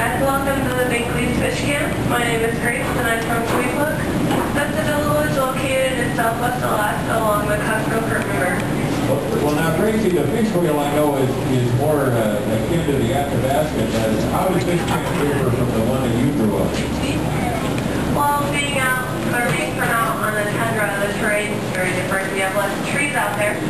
I belong to the Big Leaf Camp. My name is Grace and I'm from Quebec. Bethesda is located in southwest Alaska along the Kuskokwim River. Well, now, Gracie, the fish wheel I know is, is more uh, akin to the Athabaskan. Uh, how does this kind differ from the one that you grew up Well, being out, or being from out on the tundra, the terrain is very different. We have less trees out there.